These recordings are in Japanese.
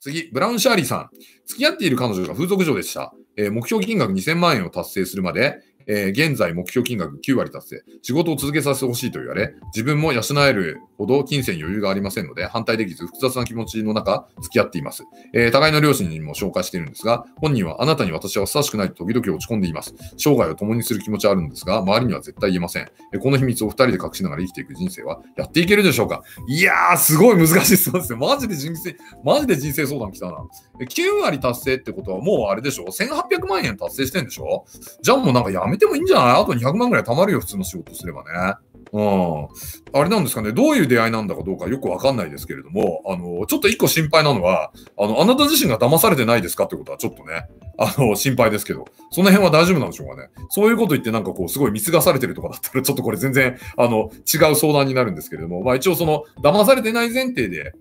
次、ブラウンシャーリーさん。付き合っている彼女が風俗嬢でした。えー目標金額2000万円を達成するまで、えー現在目標金額9割達成。仕事を続けさせてほしいと言われ、自分も養えるほど金銭余裕がありませんので、反対できず複雑な気持ちの中、付き合っています。えー互いの両親にも紹介しているんですが、本人はあなたに私はふさわしくないと時々落ち込んでいます。生涯を共にする気持ちはあるんですが、周りには絶対言えません。えーこの秘密を二人で隠しながら生きていく人生はやっていけるでしょうか？いやー、すごい難しい質問ですね。マジで人生、マジで人生相談来たな。え9割達成ってことはもうあれでしょ ?1800 万円達成してんでしょ？じゃあもうなんかやめてもいいんじゃない？あと200万ぐらい貯まるよ、普通の仕事すればね。うん。あれなんですかね、どういう出会いなんだかどうかよくわかんないですけれども、あの、ちょっと一個心配なのは、あの、あなた自身が騙されてないですか？ってことはちょっとね、あの、心配ですけど、その辺は大丈夫なんでしょうかね？そういうこと言ってなんかこう、すごい見過がされてるとかだったら、ちょっとこれ全然、あの、違う相談になるんですけれども、まあ一応その、騙されてない前提で、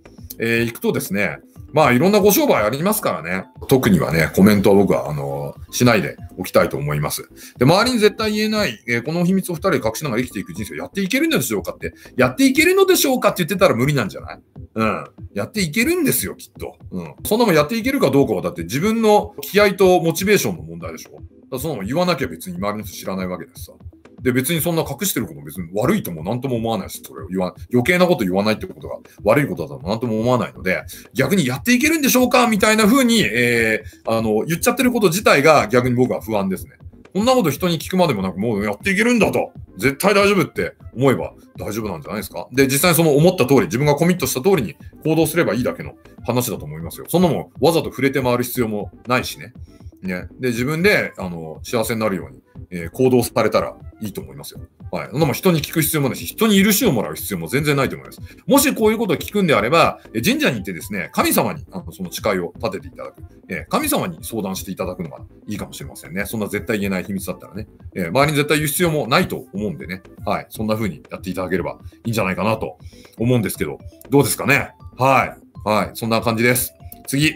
えー行くとですね、まあいろんなご商売ありますからね。特にはね、コメントは僕は、あのしないでおきたいと思います。で、周りに絶対言えない、えーこの秘密を二人で隠しながら生きていく人生をやっていけるのでしょうかって、やっていけるのでしょうかって言ってたら無理なんじゃない？うん。やっていけるんですよ、きっと。うん。そんなもんやっていけるかどうかは、だって自分の気合とモチベーションの問題でしょ？だそんなもん言わなきゃ別に周りの人知らないわけですさ。で、別にそんな隠してることも別に悪いとも何とも思わないし、それを言わ、余計なこと言わないってことが悪いことだとも何とも思わないので、逆にやっていけるんでしょうか？みたいな風に、えー、あの、言っちゃってること自体が逆に僕は不安ですね。こんなこと人に聞くまでもなく、もうやっていけるんだと。絶対大丈夫って思えば大丈夫なんじゃないですか？で、実際その思った通り、自分がコミットした通りに行動すればいいだけの話だと思いますよ。そんなもんわざと触れて回る必要もないしね。ね。で、自分で、あの、幸せになるように、えー行動されたらいいと思いますよ。はい。そんなも人に聞く必要もないし、人に許しをもらう必要も全然ないと思います。もしこういうことを聞くんであれば、え神社に行ってですね、神様にあのその誓いを立てていただく、えー神様に相談していただくのがいいかもしれませんね。そんな絶対言えない秘密だったらね、えー周りに絶対言う必要もないと思うんでね、はい。そんな風にやっていただければいいんじゃないかなと思うんですけど、どうですかね？はい。はい。そんな感じです。次。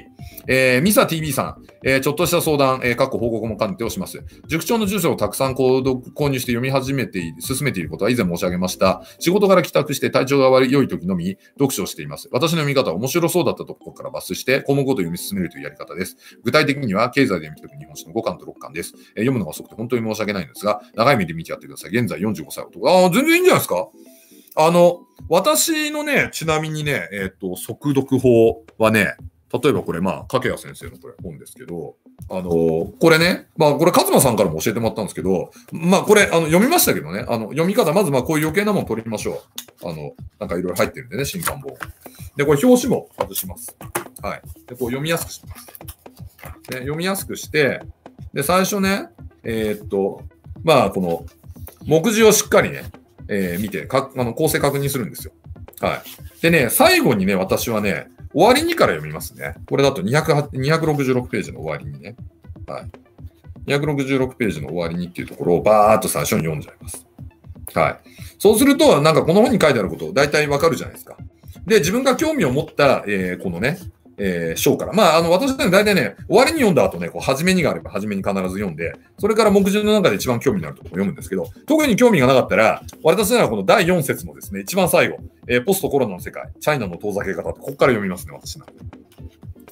えー、ミサ TV さん、えーちょっとした相談、えー、過去報告も兼ねてをします。塾長の住所をたくさん購入して読み始めて、進めていることは以前申し上げました。仕事から帰宅して体調が悪い良い時のみ読書をしています。私の読み方は面白そうだったところから抜粋して項目ごと読み進めるというやり方です。具体的には経済で見てる日本史の5巻と6巻です。えー読むのが遅くて本当に申し訳ないんですが、長い目で見てやってください。現在45歳男。ああ、全然いいんじゃないですか？あの、私のね、ちなみにね、えっ、と、速読法はね、例えばこれ、まあ、掛谷先生のこれ本ですけど、あのこれね、まあ、これ、勝間さんからも教えてもらったんですけど、まあ、これ、あの、読みましたけどね、あの、読み方、まず、まあ、こういう余計なもの取りましょう。あの、なんかいろいろ入ってるんでね、新刊本。で、これ、表紙も外します。はい。で、こう読みやすくします。で、読みやすくして、で、最初ね、えーっと、まあ、この、目次をしっかりね、えー見てか、あの、構成確認するんですよ。はい。でね、最後にね、私はね、終わりにから読みますね。これだと266ページの終わりにね。はい。266ページの終わりにっていうところをバーっと最初に読んじゃいます。はい。そうすると、なんかこの本に書いてあること、大体わかるじゃないですか。で、自分が興味を持った、えーこのね、えー章から。まあ、あの、私はね、大体ね、終わりに読んだ後ね、こう、初めにがあれば、初めに必ず読んで、それから目次の中で一番興味のあるところを読むんですけど、特に興味がなかったら、私ならこの第4節のですね、一番最後、えーポストコロナの世界、チャイナの遠ざけ方って、ここから読みますね、私な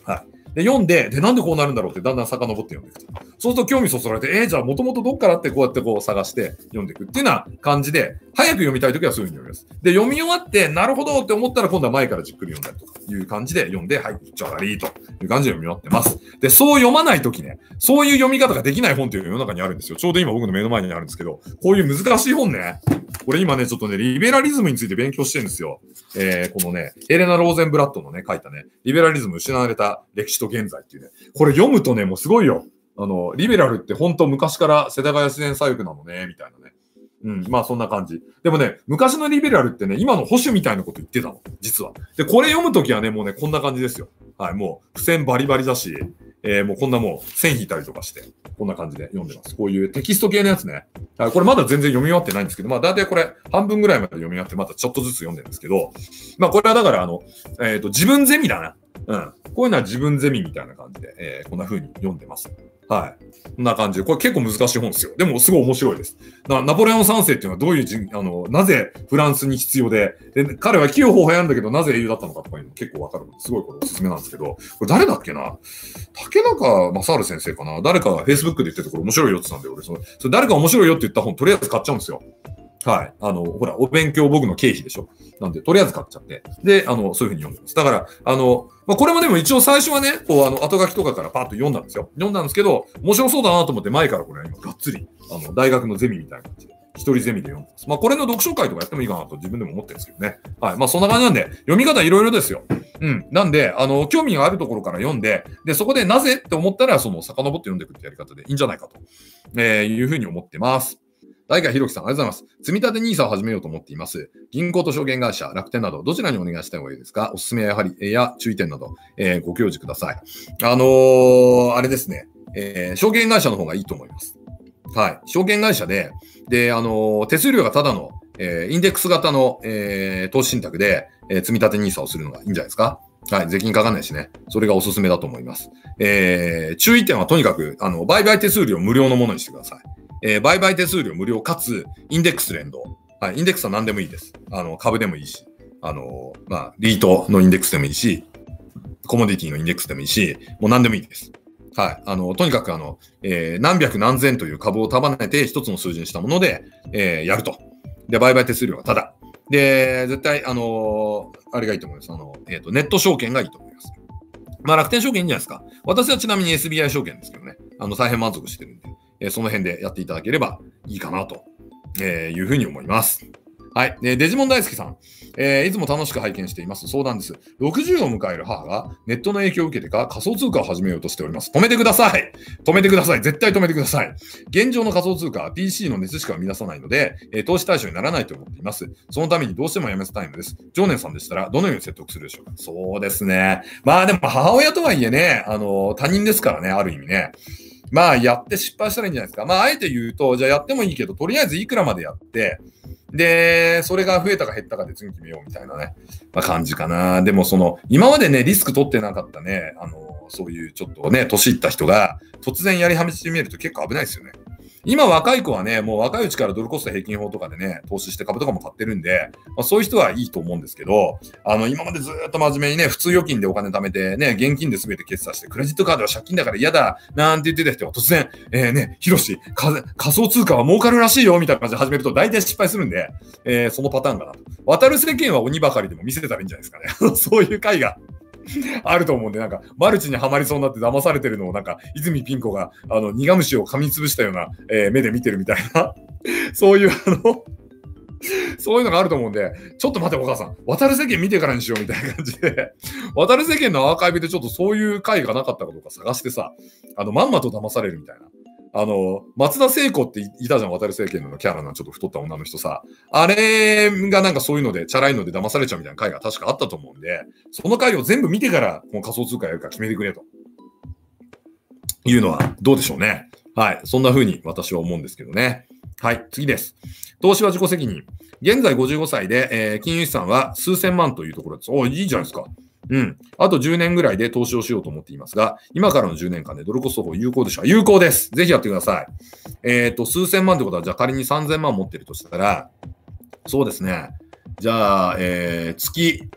ら。はい。で、読んで、で、なんでこうなるんだろうって、だんだん遡って読んでいくと。そうすると興味そそられて、えー、じゃあ、もともとどっからってこうやってこう探して読んでいくっていうような感じで、早く読みたいときはそういうふうに読みます。で、読み終わって、なるほどって思ったら、今度は前からじっくり読んだりという感じで読んで、はい、じゃあ、いいという感じで読み終わってます。で、そう読まないときね、そういう読み方ができない本っていうのが世の中にあるんですよ。ちょうど今僕の目の前にあるんですけど、こういう難しい本ね、これ今ね、ちょっとね、リベラリズムについて勉強してるんですよ。えー、このね、エレナ・ローゼンブラッドのね、書いたね、リベラリズム失われた歴史と現在っていうね、これ読むとね、もうすごいよ。あの、リベラルって本当昔から世田谷自然左翼なのね、みたいなね。うん、まあそんな感じ。でもね、昔のリベラルってね、今の保守みたいなこと言ってたの、実は。で、これ読むときはね、もうね、こんな感じですよ。はい、もう、付箋バリバリだし、えーもうこんなもう、線引いたりとかして、こんな感じで読んでます。こういうテキスト系のやつね。これまだ全然読み終わってないんですけど、まあ大体これ半分ぐらいまで読み終わって、またちょっとずつ読んでるんですけど、まあこれはだからあの、えっ、と、自分ゼミだな。うん。こういうのは自分ゼミみたいな感じで、えーこんな風に読んでます。はい。こんな感じで、これ結構難しい本ですよ。でもすごい面白いです。なナポレオン3世っていうのはどういう人、あの、なぜフランスに必要で、で彼は清方早いんだけど、なぜ英雄だったのかとかいうの結構わかるすごいこれおすすめなんですけど、これ誰だっけな？竹中正治先生かな？誰かが Facebook で言っててころ面白いよって言ったんで、俺それ、それ誰か面白いよって言った本とりあえず買っちゃうんですよ。はい。あの、ほら、お勉強僕の経費でしょ。なんで、とりあえず買っちゃって。で、あの、そういうふうに読んでます。だから、あの、まあ、これもでも一応最初はね、こう、あの、後書きとかからパッと読んだんですよ。読んだんですけど、面白そうだなと思って前からこれ、今、がっつり、あの、大学のゼミみたいな感じで、一人ゼミで読んでます。まあ、これの読書会とかやってもいいかなと自分でも思ってるんですけどね。はい。まあ、そんな感じなんで、読み方いろいろですよ。うん。なんで、あの、興味があるところから読んで、で、そこでなぜって思ったら、その、遡って読んでいくってやり方でいいんじゃないかと、えーいうふうに思ってます。大川弘樹さん、ありがとうございます。積立 NISA を始めようと思っています。銀行と証券会社、楽天など、どちらにお願いした方がいいですか？おすすめはやはり、えや注意点など、えーご教示ください。あのーあれですね、えー証券会社の方がいいと思います。はい。証券会社で、で、あの手数料がただの、えインデックス型の、え投資信託で、え積立 NISA をするのがいいんじゃないですか？はい。税金かかんないしね。それがおすすめだと思います。えー注意点はとにかく、あの、売買手数料無料のものにしてください。えー売買手数料無料かつ、インデックス連動。はい、インデックスは何でもいいです。あの、株でもいいし、あの、まあ、リートのインデックスでもいいし、コモディティのインデックスでもいいし、もう何でもいいです。はい。あの、とにかくあの、えー何百何千という株を束ねて一つの数字にしたもので、えーやると。で、売買手数料はただ。で、絶対、あのーあれがいいと思います。あの、えっ、と、ネット証券がいいと思います。まあ、楽天証券いいんじゃないですか。私はちなみに SBI 証券ですけどね。あの、大変満足してるんで、えその辺でやっていただければいいかなと、えーいうふうに思います。はい。でデジモン大好きさん、えーいつも楽しく拝見しています。相談です。60を迎える母がネットの影響を受けてか仮想通貨を始めようとしております。止めてください。止めてください。絶対止めてください。現状の仮想通貨は PC の熱しか生み出さないので、え投資対象にならないと思っています。そのためにどうしてもやめたいのです。常念さんでしたら、どのように説得するでしょうかそうですね。まあでも母親とはいえね、あの、他人ですからね、ある意味ね。まあ、やって失敗したらいいんじゃないですか。まあ、あえて言うと、じゃあやってもいいけど、とりあえずいくらまでやって、で、それが増えたか減ったかで次決めようみたいなね、まあ、感じかな。でも、その、今までね、リスク取ってなかったね、あの、そういうちょっとね、年いった人が、突然やり始めると結構危ないですよね。今若い子はね、もう若いうちからドルコスト平均法とかでね、投資して株とかも買ってるんで、まあ、そういう人はいいと思うんですけど、あの、今までずっと真面目にね、普通預金でお金貯めてね、現金で全て決済して、クレジットカードは借金だから嫌だ、なんて言ってた人が突然、えー、ね、ヒロシ、仮想通貨は儲かるらしいよ、みたいな感じで始めると大体失敗するんで、えーそのパターンかなと。渡る世間は鬼ばかりでも見せてたらいいんじゃないですかね。そういう回が。あると思うんで、なんか、マルチにはまりそうになって騙されてるのを、なんか、泉ピン子が、あの、苦虫を噛みつぶしたような、えー目で見てるみたいな、そういう、あの、そういうのがあると思うんで、ちょっと待って、お母さん、渡る世間見てからにしようみたいな感じで、渡る世間のアーカイブでちょっとそういう回がなかったかどうか探してさ、あの、まんまと騙されるみたいな。あの、松田聖子っていたじゃん、渡る世間のキャラのちょっと太った女の人さ。あれがなんかそういうので、チャラいので騙されちゃうみたいな回が確かあったと思うんで、その回を全部見てから、この仮想通貨やるか決めてくれと。いうのはどうでしょうね。はい。そんな風に私は思うんですけどね。はい。次です。投資は自己責任。現在55歳で、えー金融資産は数千万というところです。おいいじゃないですか。うん。あと10年ぐらいで投資をしようと思っていますが、今からの10年間でドルコスト法有効でしょう有効です。ぜひやってください。えっ、と、数千万ってことは、じゃあ仮に3000万持ってるとしたら、そうですね。じゃあ、えー月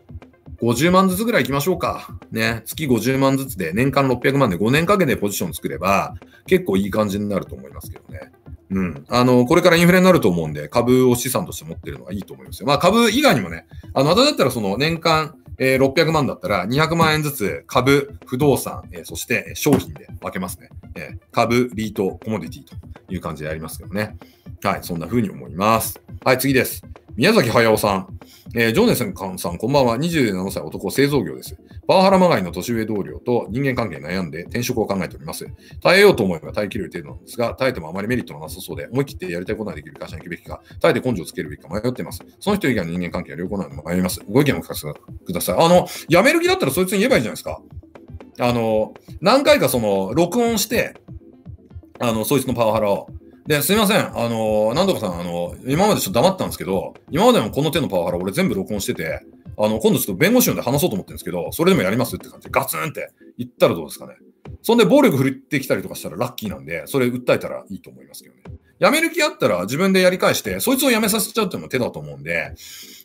50万ずつぐらい行きましょうか。ね。月50万ずつで年間600万で5年かけてポジション作れば、結構いい感じになると思いますけどね。うん。あの、これからインフレになると思うんで、株を資産として持ってるのがいいと思いますよ。まあ、株以外にもね、あの、私だったらその年間、えー600万だったら200万円ずつ株、不動産、えーそして商品で分けますね。えー株、リート、コモディティという感じでやりますけどね。はい、そんな風に思います。はい、次です。宮崎駿さん。えージョーネスンさん、こんばんは。27歳男、製造業です。パワハラまがいの年上同僚と人間関係悩んで転職を考えております。耐えようと思えば耐えきれる程度なんですが、耐えてもあまりメリットがなさそうで、思い切ってやりたいことができる会社に行くべきか、耐えて根性をつけるべきか迷っています。その人以外の人間関係は良好なので迷います。ご意見を聞かせてください。あの、辞める気だったらそいつに言えばいいじゃないですか。あの、何回かその、録音して、あの、そいつのパワハラを。で、すいません。あの、なんとかさん、あの、今までちょっと黙ったんですけど、今までのこの手のパワハラ俺全部録音してて、あの、今度ちょっと弁護士呼んで話そうと思ってるんですけど、それでもやりますって感じでガツンって言ったらどうですかね。そんで暴力振ってきたりとかしたらラッキーなんで、それ訴えたらいいと思いますけどね。辞める気あったら自分でやり返して、そいつを辞めさせちゃうっていうのも手だと思うんで、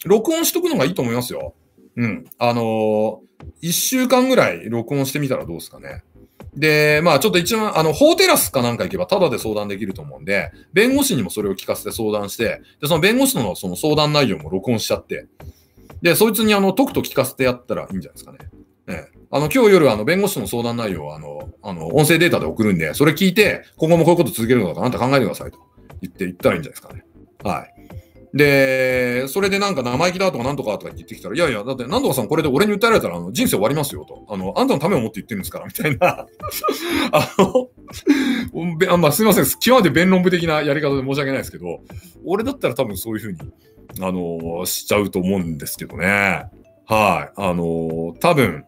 録音しとくのがいいと思いますよ。うん。あのー、一週間ぐらい録音してみたらどうですかね。で、まあちょっと一番、あの、法テラスかなんか行けばタダで相談できると思うんで、弁護士にもそれを聞かせて相談して、で、その弁護士のその相談内容も録音しちゃって、で、そいつにあの、とくと聞かせてやったらいいんじゃないですかね。ええ。あの、今日夜、あの、弁護士の相談内容を、あの、あの、音声データで送るんで、それ聞いて、今後もこういうこと続けるのかあなた考えてくださいと言って、言ったらいいんじゃないですかね。はい。で、それでなんか生意気だとかなんとかとか言ってきたら、いやいや、だって何とかさんこれで俺に訴えられたらあの人生終わりますよと。あの、あんたのためを思って言ってるんですから、みたいな。あの、まあ、すみません。極めて弁論部的なやり方で申し訳ないですけど、俺だったら多分そういうふうに、あの、しちゃうと思うんですけどね。はい。あの、多分、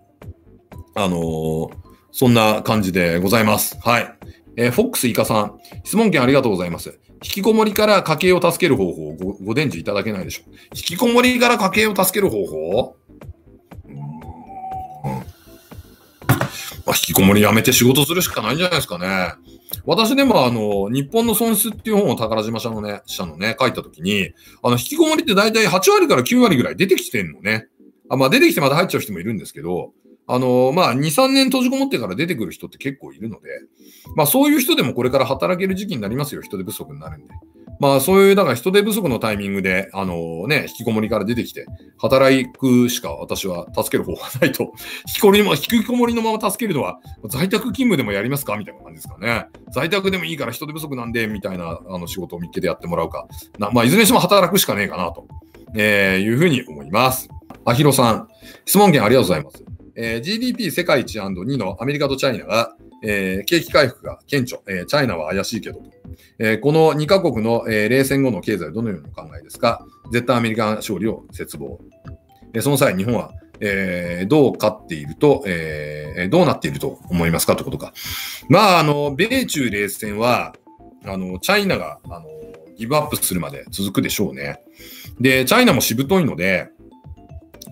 あの、そんな感じでございます。はい。えー、フォックスイカさん、質問権ありがとうございます。引きこもりから家計を助ける方法をごご伝授いただけないでしょう。引きこもりから家計を助ける方法？まあ、引きこもりやめて仕事するしかないんじゃないですかね。私でもあの、日本の損失っていう本を宝島社のね、社のね、書いたときに、あの、引きこもりって大体8割から9割ぐらい出てきてんのね。あまあ、出てきてまた入っちゃう人もいるんですけど、あの、まあ、2、3年閉じこもってから出てくる人って結構いるので、まあ、そういう人でもこれから働ける時期になりますよ。人手不足になるんで。まあ、そういう、だから人手不足のタイミングで、あのね、引きこもりから出てきて、働くしか私は助ける方法がないと。引きこもりも、引きこもりのまま助けるのは、在宅勤務でもやりますかみたいな感じですかね。在宅でもいいから人手不足なんで、みたいなあの仕事を見っけでやってもらうか。なまあ、いずれにしても働くしかねえかなと、えー、いうふうに思います。あひろさん、質問権ありがとうございます。えー、GDP 世界一 &2 のアメリカとチャイナが、えー、景気回復が顕著、えー、チャイナは怪しいけどえー、この2カ国の、えー、冷戦後の経済はどのようにお考えですか？絶対アメリカ勝利を絶望。えー、その際、日本は、えー、どう勝っていると、えー、どうなっていると思いますかということか。まあ、あの、米中冷戦は、あの、チャイナが、あの、ギブアップするまで続くでしょうね。で、チャイナもしぶといので、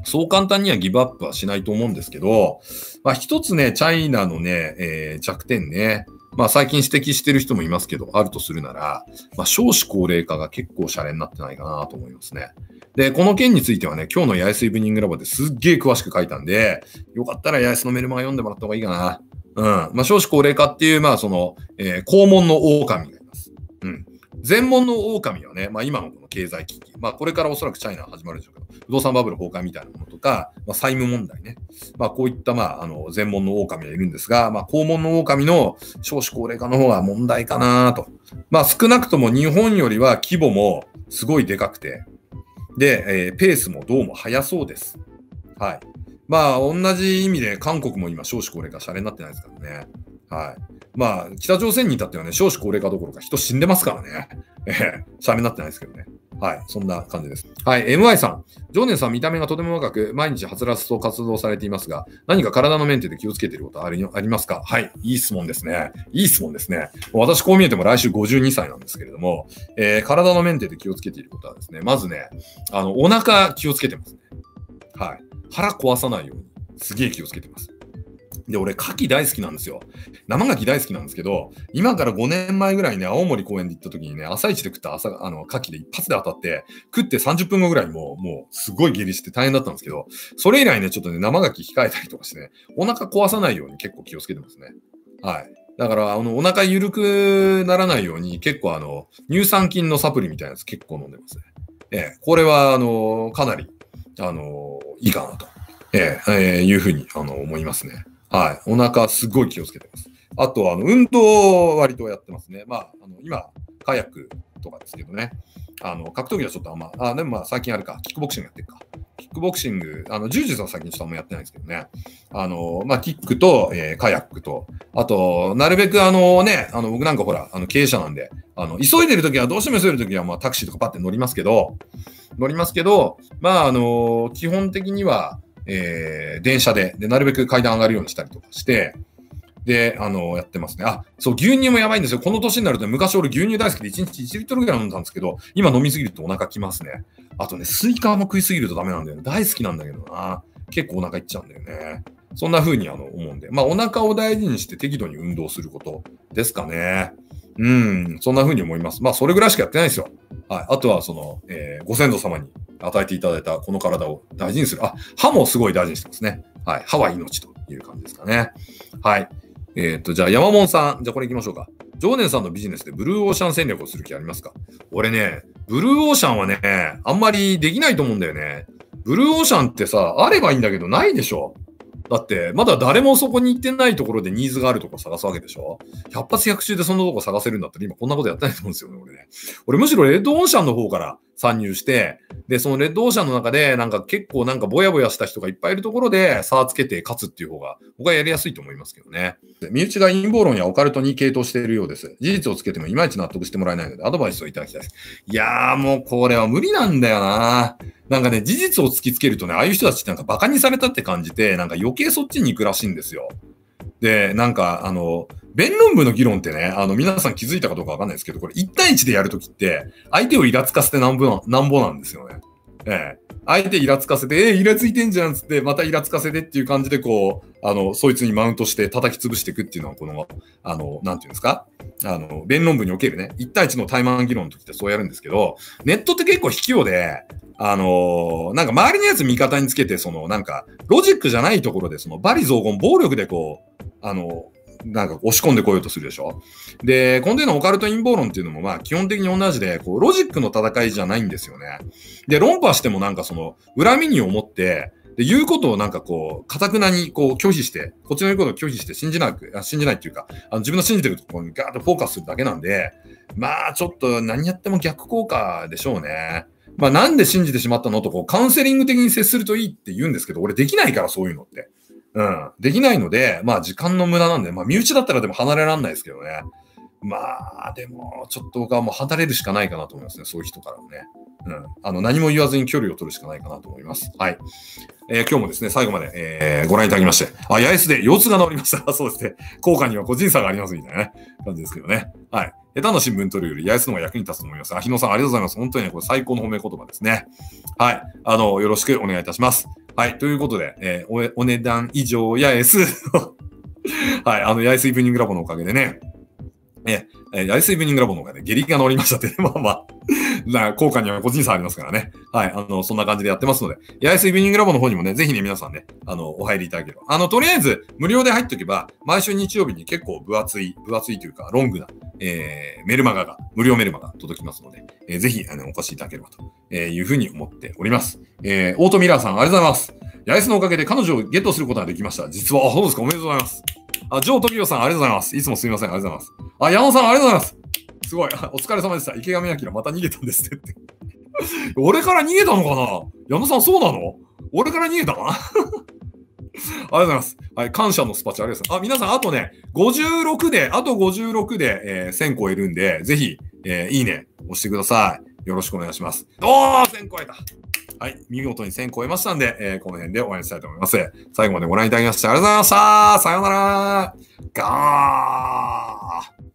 そう簡単にはギブアップはしないと思うんですけど、まあ一つね、チャイナのね、えー、弱点ね、まあ最近指摘してる人もいますけど、あるとするなら、まあ少子高齢化が結構シャレになってないかなと思いますね。で、この件についてはね、今日の八重洲イブニングラボですっげえ詳しく書いたんで、よかったら八重洲のメルマガ読んでもらった方がいいかな。うん。まあ少子高齢化っていう、まあその、えー、肛門の狼がいます。うん。全門の狼はね、まあ、今のこの経済危機、まあ、これからおそらくチャイナ始まるでしょうけど、不動産バブル崩壊みたいなものとか、まあ、債務問題ね、まあ、こういった、まあ、あの全門の狼はいるんですが、まあ、肛門の狼の少子高齢化の方が問題かなと。まあ、少なくとも日本よりは規模もすごいでかくて、で、えー、ペースもどうも速そうです。はい。まあ、同じ意味で韓国も今少子高齢化シャレになってないですからね。はい。まあ、北朝鮮に至ってはね、少子高齢化どころか人死んでますからね。ええ、シャになってないですけどね。はい。そんな感じです。はい。MY さん。常念さん、見た目がとても若く、毎日はつらつと活動されていますが、何か体のメンテで気をつけていることありありますか？はい。いい質問ですね。いい質問ですね。私、こう見えても来週52歳なんですけれども、えー、体のメンテで気をつけていることはですね、まずね、あの、お腹気をつけてますね。はい。腹壊さないように、すげえ気をつけてます。で、俺、牡蠣大好きなんですよ。生牡蠣大好きなんですけど、今から5年前ぐらいね、青森公園で行った時にね、朝一で食った朝、あの、牡蠣で一発で当たって、食って30分後ぐらいもう、もう、すごい下痢して大変だったんですけど、それ以来ね、ちょっとね、生牡蠣控えたりとかしてね、お腹壊さないように結構気をつけてますね。はい。だから、あの、お腹緩くならないように、結構あの、乳酸菌のサプリみたいなやつ結構飲んでますね。ええ、これは、あの、かなり、あの、いいかなと、えええー、いうふうに、あの、思いますね。はい。お腹すごい気をつけてます。あと、あの、運動割とやってますね。まあ、あの今、カヤックとかですけどね。あの、格闘技はちょっとあんま、あ、でもまあ最近あるか、キックボクシングやってるか。キックボクシング、あの、柔術は最近ちょっとあんまやってないんですけどね。あの、まあ、キックと、えー、カヤックと、あと、なるべくあのね、あの、僕なんかほら、あの、経営者なんで、あの、急いでるときは、どうしても急いでるときは、まあ、タクシーとかパって乗りますけど、乗りますけど、まあ、あの、基本的には、えー、電車でで、なるべく階段上がるようにしたりとかして、で、あの、やってますね。あ、そう、牛乳もやばいんですよ。この年になると、昔俺牛乳大好きで1日1リットルぐらい飲んだんですけど、今飲みすぎるとお腹きますね。あとね、スイカも食いすぎるとダメなんだよね。大好きなんだけどな。結構お腹いっちゃうんだよね。そんな風にあの思うんで、まあ、お腹を大事にして適度に運動することですかね。うん、そんな風に思います。まあ、それぐらいしかやってないですよ。はい。あとは、その、えー、ご先祖様に与えていただいたこの体を大事にする。あ、歯もすごい大事にしてますね。はい。歯は命という感じですかね。はい。えー、っと、じゃあ、山本さん。じゃあ、これ行きましょうか。上念さんのビジネスでブルーオーシャン戦略をする気ありますか？俺ね、ブルーオーシャンはね、あんまりできないと思うんだよね。ブルーオーシャンってさ、あればいいんだけど、ないでしょ。だって、まだ誰もそこに行ってないところでニーズがあるとこ探すわけでしょ ?100 発100中でそのとこ探せるんだったら今こんなことやってないと思うんですよね、俺ね。俺むしろレッドオーシャンの方から参入して、で、そのレッドオーシャンの中で、なんか結構なんかぼやぼやした人がいっぱいいるところで差をつけて勝つっていう方が、僕はやりやすいと思いますけどね。身内が陰謀論やオカルトに傾倒しているようです。事実をつけてもいまいち納得してもらえないので、アドバイスをいただきたいです。いやーもうこれは無理なんだよななんかね、事実を突きつけるとね、ああいう人たちってなんか馬鹿にされたって感じて、なんか余計そっちに行くらしいんですよ。で、なんか、あの、弁論部の議論ってね、あの、皆さん気づいたかどうかわかんないですけど、これ1対1でやるときって、相手をイラつかせてなんぼなんぼなんですよね。ええ。相手イラつかせて、えー、イラついてんじゃんつって、またイラつかせてっていう感じで、こう、あの、そいつにマウントして叩き潰していくっていうのは、この、あの、なんていうんですか？あの、弁論部におけるね、1対1のタイマン議論の時ってそうやるんですけど、ネットって結構卑怯で、あのー、なんか周りのやつ味方につけて、その、なんか、ロジックじゃないところで、その、罵詈雑言、暴力でこう、あの、なんか押し込んでこようとするでしょ？で、根底のオカルト陰謀論っていうのも、まあ、基本的に同じで、こう、ロジックの戦いじゃないんですよね。で、論破してもなんかその、恨みに思って、で、言うことをなんかこう、かたくなにこう拒否して、こっちの言うことを拒否して信じなく、信じないっていうか、あの自分の信じてるところにガーッとフォーカスするだけなんで、まあちょっと何やっても逆効果でしょうね。まあなんで信じてしまったの？とこうカウンセリング的に接するといいって言うんですけど、俺できないからそういうのって。うん。できないので、まあ時間の無駄なんで、まあ身内だったらでも離れらんないですけどね。まあでも、ちょっと僕はもう離れるしかないかなと思いますね。そういう人からもね。うん。あの、何も言わずに距離を取るしかないかなと思います。はい。えー、今日もですね、最後まで、えー、ご覧いただきまして、あ、八重洲で腰痛が治りました。そうですね。効果には個人差がありますみたいなね、感じですけどね。はい。下手な新聞取るより八重洲の方が役に立つと思います。あ、日野さん、ありがとうございます。本当にね、これ最高の褒め言葉ですね。はい。あの、よろしくお願いいたします。はい。ということで、えー、おお値段以上八重洲。はい。あの、八重洲イブニングラボのおかげでね、ええー、アイスイブニングラボのおかげで、下痢が乗りましたって、ね、まあまあな、効果には個人差ありますからね。はい。あの、そんな感じでやってますので、アイスイブニングラボの方にもね、ぜひね、皆さんね、あの、お入りいただければ。あの、とりあえず、無料で入っておけば、毎週日曜日に結構分厚い、分厚いというか、ロングな、えー、メルマガが、無料メルマガ届きますので、えー、ぜひ、あの、お越しいただければと、えいうふうに思っております。えー、オートミラーさん、ありがとうございます。八重洲のおかげで彼女をゲットすることができました。実は、あ、そうですか、おめでとうございます。あ、ジョー・トビオさん、ありがとうございます。いつもすみません、ありがとうございます。あ、矢野さん、ありがとうございます。すごい。お疲れ様でした。池上彰また逃げたんですって。俺から逃げたのかな？矢野さん、そうなの？俺から逃げたかな？ありがとうございます。はい、感謝のスパチャありがとうございます。あ、皆さん、あとね、56で、あと56で、えー、1000超えるんで、ぜひ、えー、いいね、押してください。よろしくお願いします。おー !1000 超えたはい。見事に1000超えましたんで、えー、この辺で終わりにしたいと思います。最後までご覧いただきましてありがとうございました。さようならガー